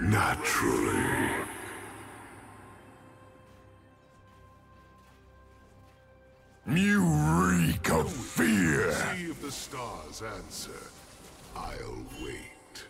Naturally. You reek of fear! See if the stars answer. I'll wait.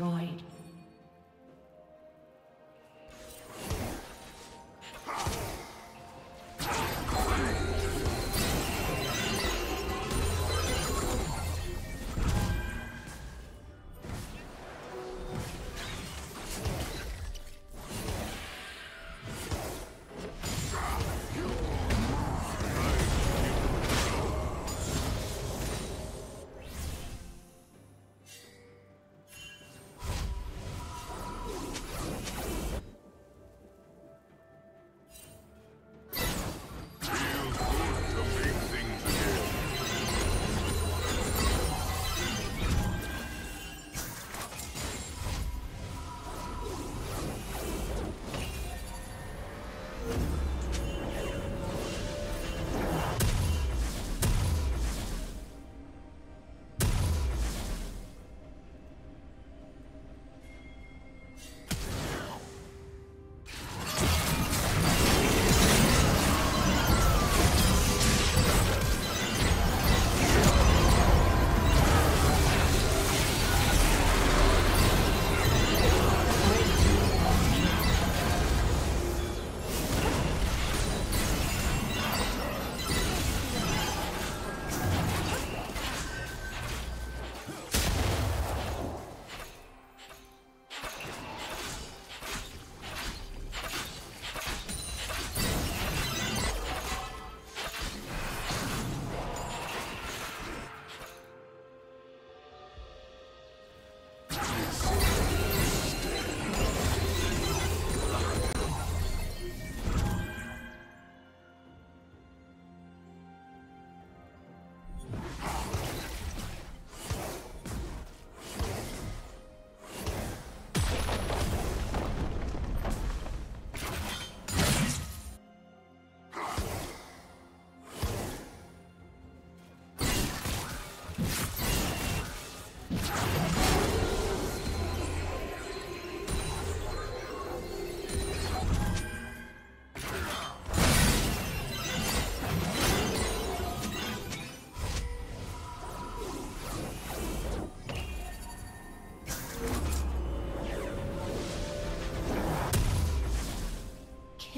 Destroyed.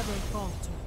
never falter.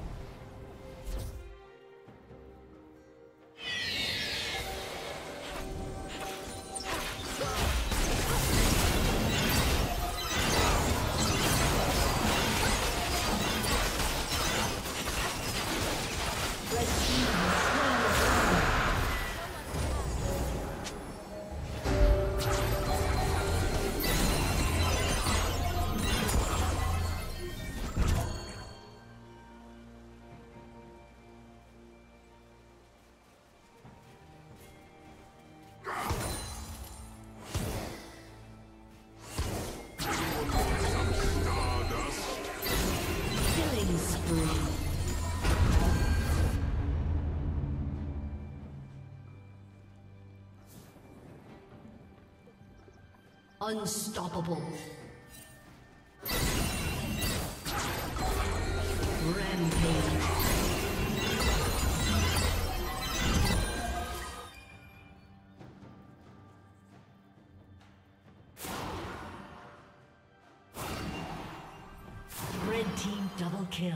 Unstoppable. Rampage. Red team double kill.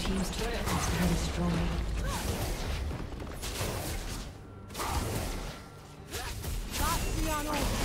team's turret has been destroyed. Not beyond